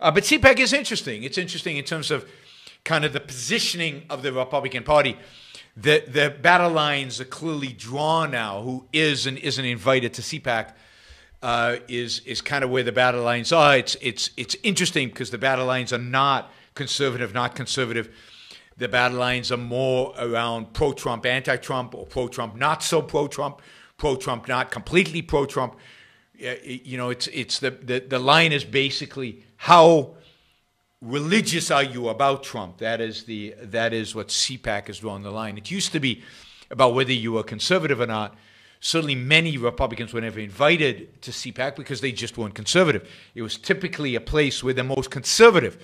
Uh, but CPAC is interesting. It's interesting in terms of kind of the positioning of the Republican Party. The, the battle lines are clearly drawn now. Who is and isn't invited to CPAC uh, is is kind of where the battle lines are. It's it's it's interesting because the battle lines are not conservative, not conservative. The battle lines are more around pro-Trump, anti-Trump, or pro-Trump, not so pro-Trump, pro-Trump, not completely pro-Trump. You know, it's it's the, the the line is basically how religious are you about Trump? That is the that is what CPAC is drawing the line. It used to be about whether you were conservative or not. Certainly, many Republicans were never invited to CPAC because they just weren't conservative. It was typically a place where the most conservative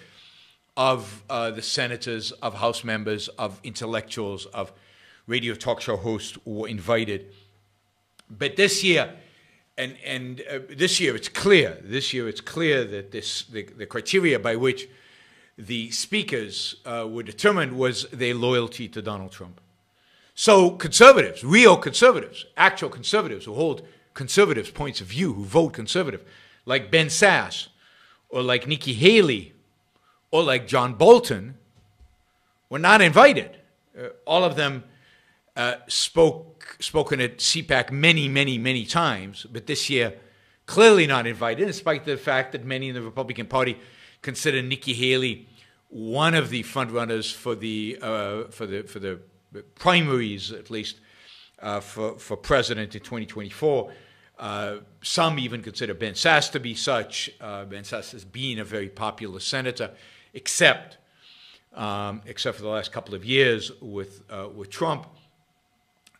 of uh, the senators, of House members, of intellectuals, of radio talk show hosts were invited. But this year, and and uh, this year it's clear. This year it's clear that this the, the criteria by which the speakers uh, were determined was their loyalty to Donald Trump. So conservatives, real conservatives, actual conservatives who hold conservatives' points of view, who vote conservative, like Ben Sasse, or like Nikki Haley, or like John Bolton, were not invited. Uh, all of them uh, spoke spoken at CPAC many, many, many times, but this year clearly not invited, despite the fact that many in the Republican Party consider Nikki Haley one of the frontrunners for the uh, for the for the primaries, at least uh, for for president in 2024. Uh, some even consider Ben Sasse to be such. Uh, ben Sasse has been a very popular senator, except um, except for the last couple of years with with Trump.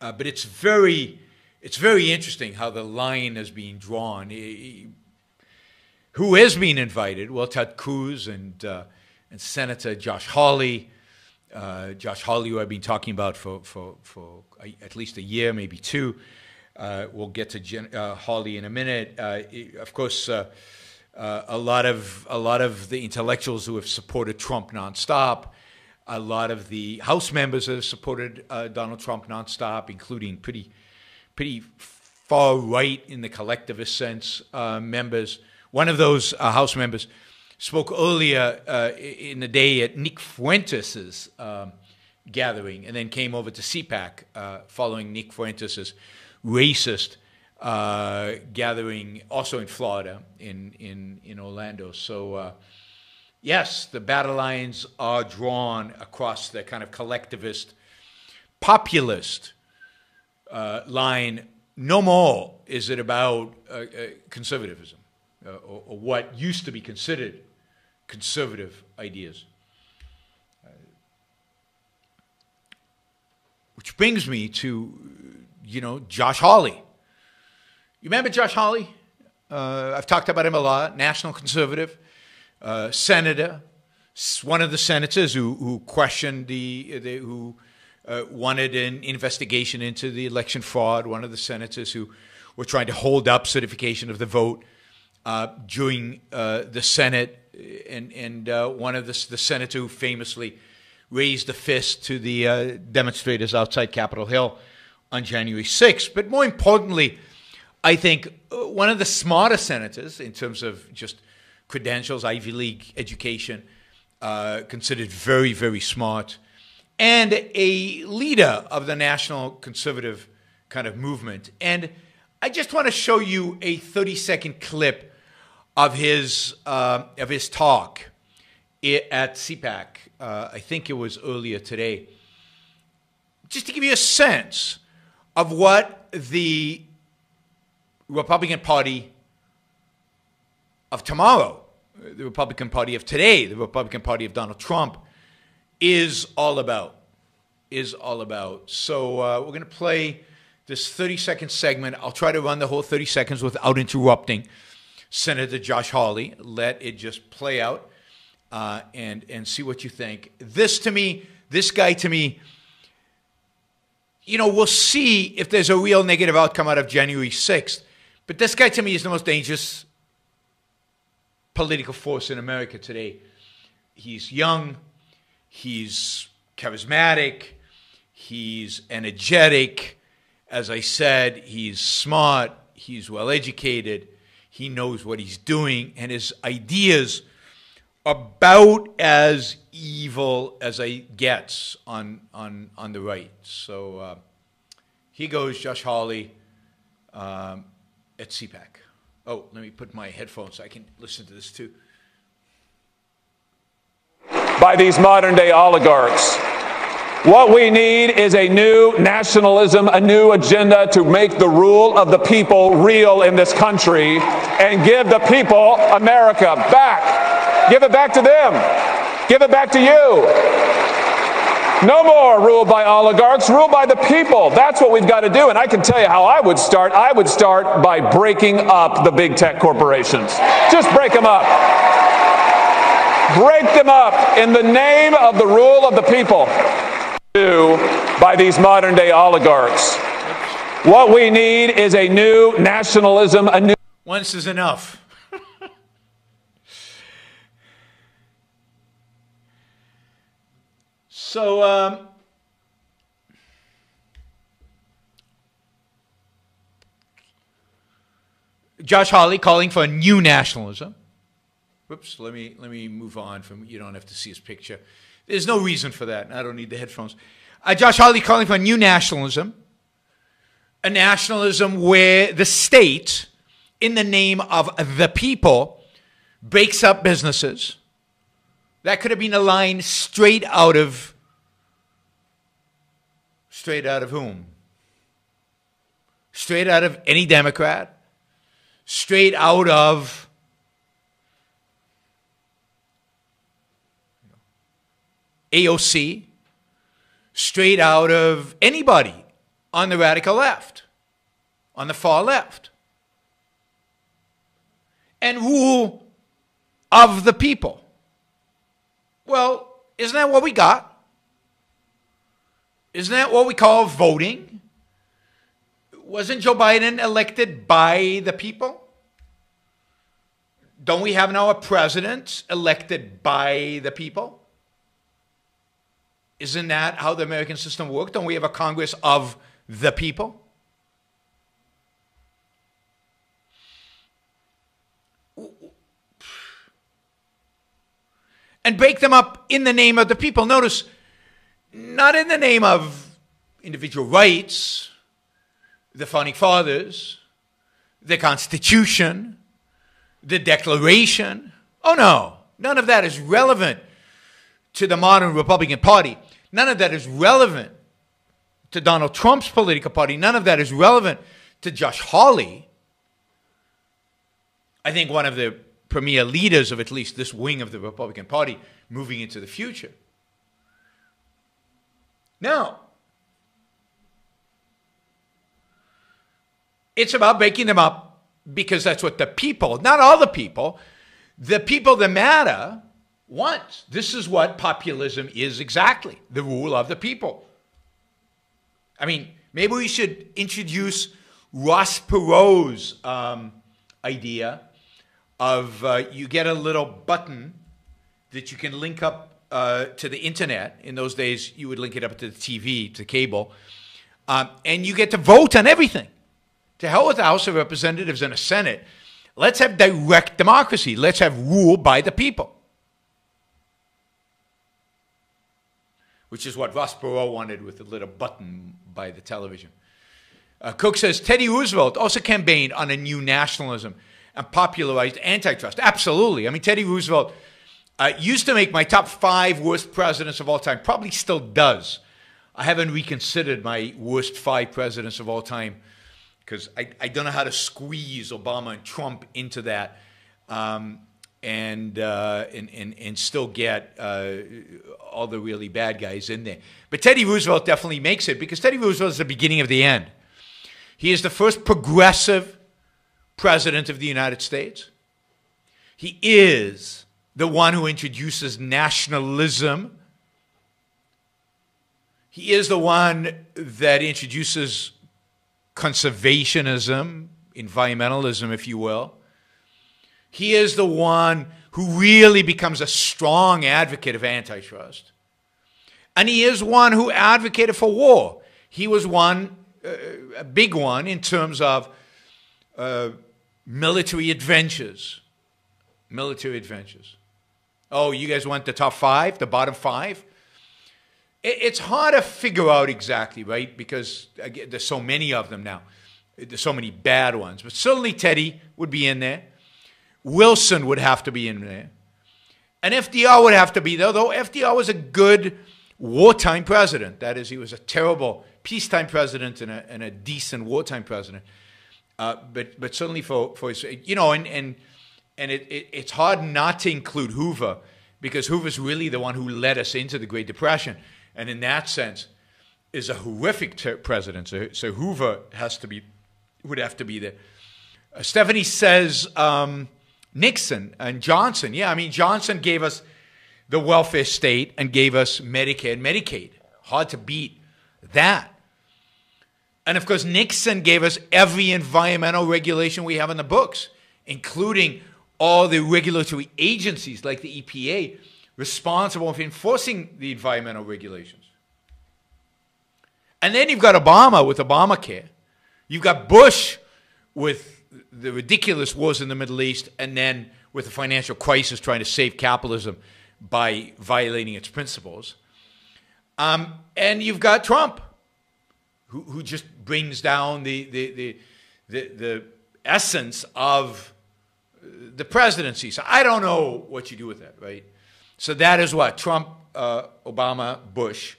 Uh, but it's very it's very interesting how the line is being drawn. He, who has been invited? Well, Ted Cruz and and Senator Josh Hawley. Uh, Josh Hawley, who I've been talking about for, for, for a, at least a year, maybe two. Uh, we'll get to uh, Hawley in a minute. Uh, of course, uh, uh, a lot of a lot of the intellectuals who have supported Trump nonstop, a lot of the House members have supported Donald Trump nonstop, including pretty pretty far right in the collectivist sense members. One of those House members spoke earlier uh, in the day at Nick Fuentes' um, gathering and then came over to CPAC uh, following Nick Fuentes' racist uh, gathering also in Florida, in, in, in Orlando. So, uh, yes, the battle lines are drawn across the kind of collectivist, populist uh, line. No more is it about uh, conservatism. Or, or, what used to be considered conservative ideas. Uh, which brings me to, you know, Josh Hawley. You remember Josh Hawley? Uh, I've talked about him a lot. National conservative, uh, senator, one of the senators who, who questioned the, the who uh, wanted an investigation into the election fraud. One of the senators who were trying to hold up certification of the vote uh, during uh, the Senate and, and uh, one of the, the who famously raised a fist to the uh, demonstrators outside Capitol Hill on January 6th. But more importantly, I think uh, one of the smartest senators in terms of just credentials, Ivy League education, uh, considered very, very smart, and a leader of the national conservative kind of movement. And I just want to show you a 30 second clip of his uh, of his talk at CPAC. Uh, I think it was earlier today. Just to give you a sense of what the Republican Party of tomorrow, the Republican Party of today, the Republican Party of Donald Trump, is all about. Is all about. So uh, we're going to play this 30 second segment. I'll try to run the whole 30 seconds without interrupting. Senator Josh Hawley. Let it just play out uh, and and see what you think. This to me, this guy to me, you know, we'll see if there's a real negative outcome out of January 6th. But this guy to me is the most dangerous political force in America today. He's young, he's charismatic, he's energetic. As I said, he's smart, he's well educated, he knows what he's doing, and his ideas about as evil as it gets on on on the right. So uh, here goes Josh Hawley um, at CPAC. Oh, let me put my headphones so I can listen to this too. By these modern day oligarchs. What we need is a new nationalism, a new agenda to make the rule of the people real in this country and give the people America back. Give it back to them. Give it back to you. No more ruled by oligarchs, ruled by the people. That's what we've got to do. And I can tell you how I would start. I would start by breaking up the big tech corporations. Just break them up. Break them up in the name of the rule of the people Do by these modern day oligarchs. What we need is a new nationalism, a new. Once is enough. So, um, Josh Hawley calling for a new nationalism. Whoops, let me let me move on from you don't have to see his picture. There's no reason for that. I don't need the headphones. Uh, Josh Hawley calling for a new nationalism, a nationalism where the state, in the name of the people, breaks up businesses. That could have been a line straight out of straight out of whom? Straight out of any Democrat, straight out of AOC, straight out of anybody on the radical left, on the far left. And rule of the people. Well, isn't that what we got? Isn't that what we call voting? Wasn't Joe Biden elected by the people? Don't we have now a president elected by the people? Isn't that how the American system worked? Don't we have a Congress of the people? And break them up in the name of the people. Notice, not in the name of individual rights, the founding fathers, the Constitution, the Declaration. Oh no, none of that is relevant to the modern Republican Party. None of that is relevant to Donald Trump's political party. None of that is relevant to Josh Hawley. I think one of the premier leaders of at least this wing of the Republican Party moving into the future. Now, it's about breaking them up because that's what the people, not all the people, the people that matter once. This is what populism is exactly the rule of the people. I mean, maybe we should introduce Ross Perot's um, idea of uh, you get a little button that you can link up uh, to the internet. In those days, you would link it up to the TV, to cable, um, and you get to vote on everything. To hell with the House of Representatives and the Senate. Let's have direct democracy. Let's have rule by the people. which is what Ross Perot wanted with the little button by the television. Uh, Cook says Teddy Roosevelt also campaigned on a new nationalism and popularized antitrust. Absolutely. I mean, Teddy Roosevelt uh, used to make my top five worst presidents of all time, probably still does. I haven't reconsidered my worst five presidents of all time because I, I don't know how to squeeze Obama and Trump into that. Um, and, uh, and, and, and still get uh, all the really bad guys in there. But Teddy Roosevelt definitely makes it because Teddy Roosevelt is the beginning of the end. He is the first progressive president of the United States. He is the one who introduces nationalism. He is the one that introduces conservationism, environmentalism, if you will. He is the one who really becomes a strong advocate of antitrust. And he is one who advocated for war. He was one, uh, a big one, in terms of uh, military adventures. Military adventures. Oh, you guys want the top five, the bottom five? It's hard to figure out exactly, right? Because again, there's so many of them now. There's so many bad ones. But certainly Teddy would be in there. Wilson would have to be in there. And FDR would have to be there, though FDR was a good wartime president. That is, he was a terrible peacetime president and a, and a decent wartime president. Uh, but but certainly for for his, you know, and and and it, it, it's hard not to include Hoover because Hoover's really the one who led us into the Great Depression, and in that sense, is a horrific ter- president. So, so Hoover has to be would have to be there. Uh, Stephanie says um, Nixon and Johnson. Yeah, I mean Johnson gave us the welfare state and gave us Medicare and Medicaid. Hard to beat that. And of course, Nixon gave us every environmental regulation we have in the books, including all the regulatory agencies like the EPA responsible for enforcing the environmental regulations. And then you've got Obama with Obamacare. You've got Bush with the ridiculous wars in the Middle East, and then with the financial crisis trying to save capitalism by violating its principles. Um, and you've got Trump who, who just brings down the, the, the, the, the essence of the presidency. So I don't know what you do with that, right? So that is what Trump, uh, Obama, Bush,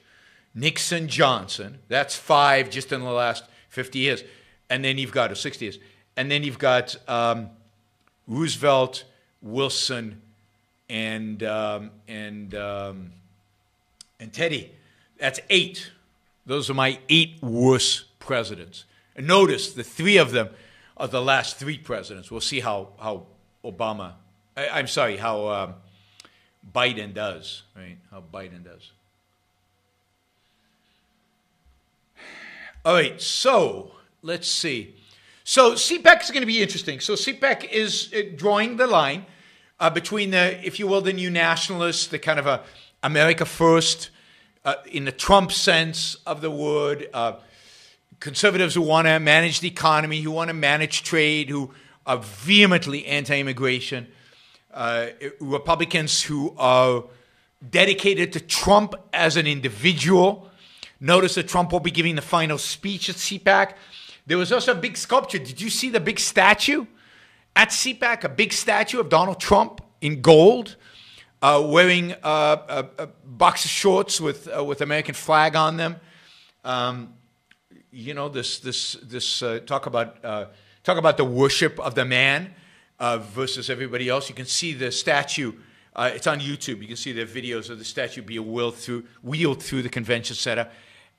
Nixon, Johnson. That's five just in the last 50 years. And then you've got, or 60 years. And then you've got um, Roosevelt, Wilson, and, um, and, um, and Teddy. That's eight. Those are my eight worst presidents. And notice the three of them are the last three presidents. We'll see how, how Obama, I, am sorry, how um, Biden does, right? How Biden does. All right, so let's see. So CPAC is going to be interesting. So CPAC is uh, drawing the line uh, between the, if you will, the new nationalists, the kind of a America first uh, in the Trump sense of the word, uh, conservatives who want to manage the economy, who want to manage trade, who are vehemently anti immigration, uh, Republicans who are dedicated to Trump as an individual. Notice that Trump will be giving the final speech at CPAC. There was also a big sculpture. Did you see the big statue at CPAC? A big statue of Donald Trump in gold uh, wearing uh, a, a, box of shorts with uh, with American flag on them. Um, you know this this this uh, talk about uh, talk about the worship of the man uh, versus everybody else. You can see the statue. it's on YouTube. You can see the videos of the statue being wheeled through wheeled through the convention center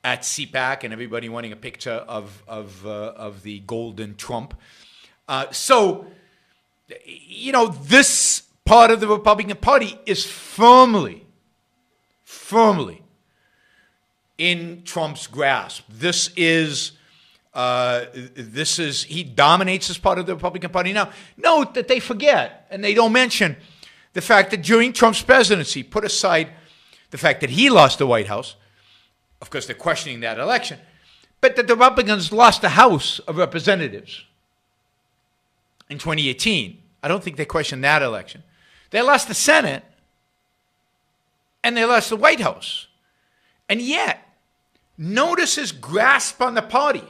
at CPAC, and everybody wanting a picture of of of the golden Trump. so, you know this part of the Republican Party is firmly, firmly in Trump's grasp. This is. Uh, this is he dominates as part of the Republican Party now. Note that they forget and they don't mention the fact that during Trump's presidency, put aside the fact that he lost the White House. Of course, they're questioning that election, but that the Republicans lost the House of Representatives in 2018. I don't think they questioned that election. They lost the Senate and they lost the White House. And yet, notice his grasp on the party.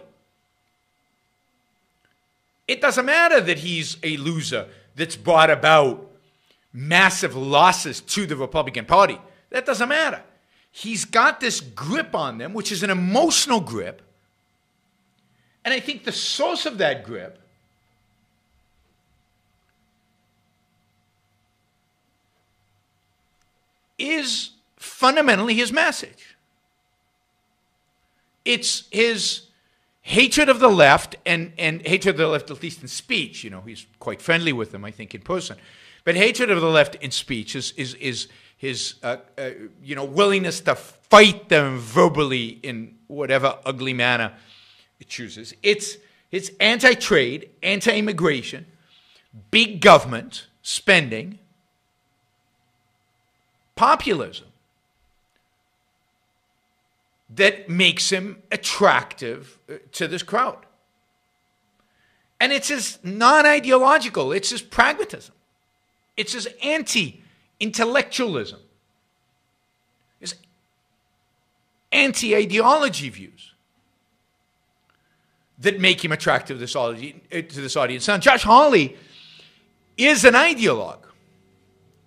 It doesn't matter that he's a loser that's brought about massive losses to the Republican Party. That doesn't matter. He's got this grip on them, which is an emotional grip. And I think the source of that grip is fundamentally his message. It's his hatred of the left and, and hatred of the left, at least in speech. You know, he's quite friendly with them, I think, in person. But hatred of the left in speech is, is, is his, uh, uh, you know, willingness to fight them verbally in whatever ugly manner it chooses. It's, it's anti-trade, anti-immigration, big government spending, populism that makes him attractive uh, to this crowd. And it's his non ideological, it's his pragmatism, it's his anti intellectualism, his anti ideology views that make him attractive audience, to this audience. Now, Josh Hawley is an ideologue,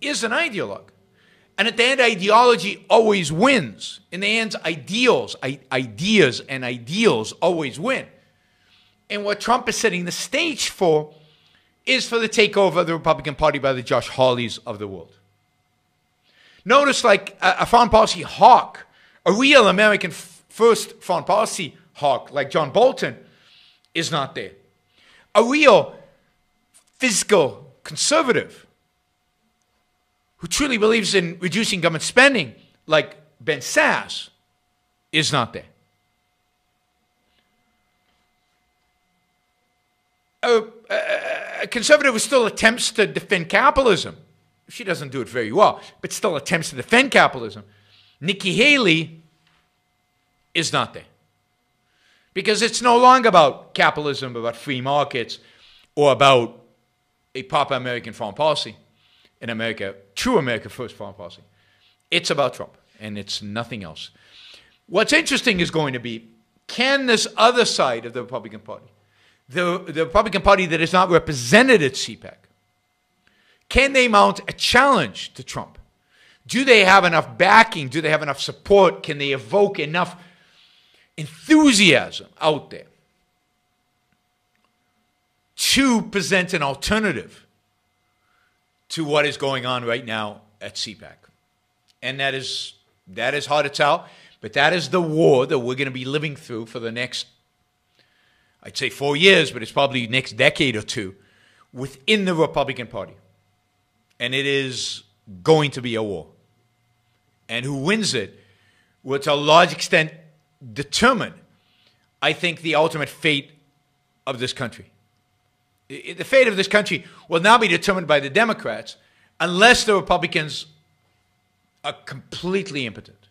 is an ideologue. And at the end, ideology always wins. In the end, ideals, ideas, and ideals always win. And what Trump is setting the stage for is for the takeover of the Republican Party by the Josh Hawleys of the world. Notice, like a, a foreign policy hawk, a real American f- first foreign policy hawk like John Bolton is not there. A real fiscal conservative who truly believes in reducing government spending, like Ben Sasse, is not there. A, a conservative who still attempts to defend capitalism, she doesn't do it very well, but still attempts to defend capitalism. Nikki Haley is not there. Because it's no longer about capitalism, about free markets, or about a proper American foreign policy in America, true America first foreign policy. It's about Trump, and it's nothing else. What's interesting is going to be can this other side of the Republican Party, the, the Republican Party that is not represented at CPAC, can they mount a challenge to Trump? Do they have enough backing? Do they have enough support? Can they evoke enough enthusiasm out there to present an alternative to what is going on right now at CPAC. And that is that is hard to tell, but that is the war that we're going to be living through for the next I'd say 4 years, but it's probably next decade or two within the Republican Party. And it is going to be a war. And who wins it will to a large extent determine I think the ultimate fate of this country the fate of this country will now be determined by the Democrats unless the Republicans are completely impotent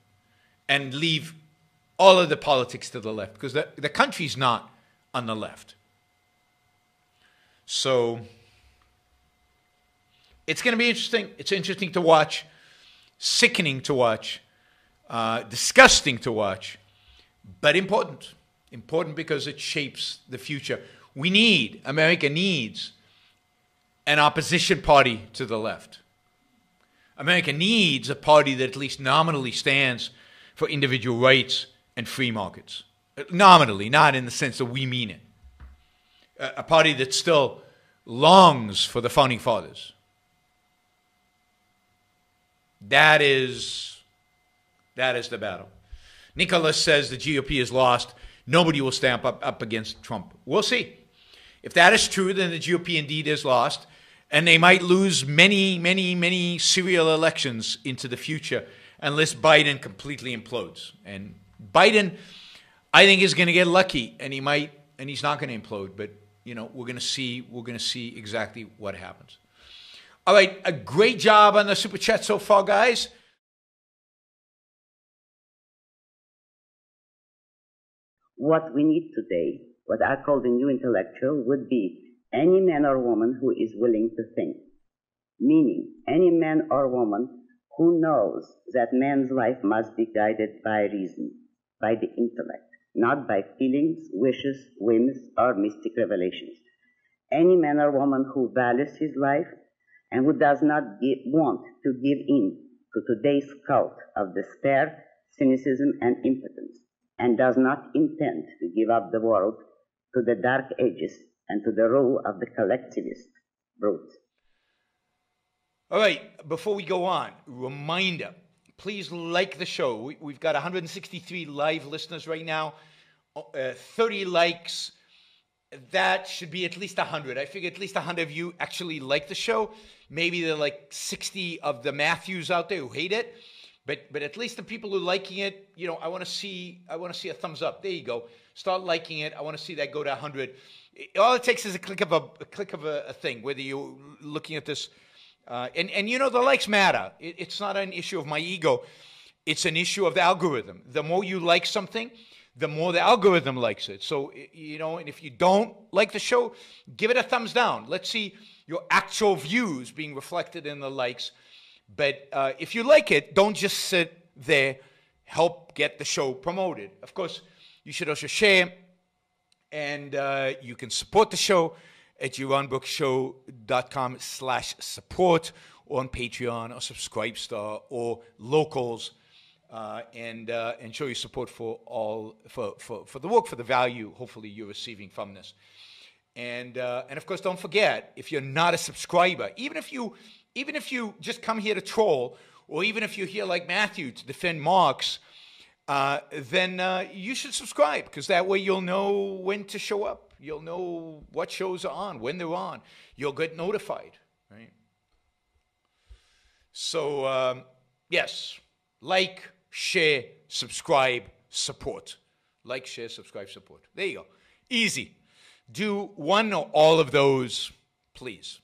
and leave all of the politics to the left because the, the country's not on the left. So it's going to be interesting. It's interesting to watch, sickening to watch, uh, disgusting to watch, but important. Important because it shapes the future. We need, America needs an opposition party to the left. America needs a party that at least nominally stands for individual rights and free markets. Nominally, not in the sense that we mean it. A, party that still longs for the founding fathers. That is that is the battle. Nicholas says the GOP is lost. Nobody will stamp up, up against Trump. We'll see. If that is true, then the GOP indeed is lost, and they might lose many, many, many serial elections into the future unless Biden completely implodes. And Biden, I think, is going to get lucky, and he might, and he's not going to implode. But you know, we're going to see, we're going to see exactly what happens. All right, a great job on the super chat so far, guys. What we need today what I call the new intellectual would be any man or woman who is willing to think. Meaning, any man or woman who knows that man's life must be guided by reason, by the intellect, not by feelings, wishes, whims, or mystic revelations. Any man or woman who values his life and who does not give, want to give in to today's cult of despair, cynicism, and impotence, and does not intend to give up the world to the dark ages and to the rule of the collectivist brute. All right, before we go on, reminder please like the show. We, have got 163 live listeners right now, uh, 30 likes. That should be at least 100. I figure at least 100 of you actually like the show. Maybe there are like 60 of the Matthews out there who hate it. But, but at least the people who are liking it, you know, I want to see I want to see a thumbs up. There you go. Start liking it. I want to see that go to 100. All it takes is a click of a, a click of a, a, thing. Whether you're looking at this, uh, and and you know the likes matter. It, it's not an issue of my ego. It's an issue of the algorithm. The more you like something, the more the algorithm likes it. So you know, and if you don't like the show, give it a thumbs down. Let's see your actual views being reflected in the likes. But uh, if you like it, don't just sit there. Help get the show promoted. Of course, you should also share, and uh, you can support the show at yaronbrookshow.com slash support or on Patreon or Subscribestar or Locals. Uh, and uh, and show your support for all for, for, for the work for the value hopefully you're receiving from this and uh, and of course don't forget if you're not a subscriber even if you even if you just come here to troll or even if you're here like Matthew to defend Marx uh, then uh, you should subscribe because that way you'll know when to show up you'll know what shows are on when they're on you'll get notified right so um, yes like share, subscribe, support. Like, share, subscribe, support. There you go. Easy. Do one or all of those, please.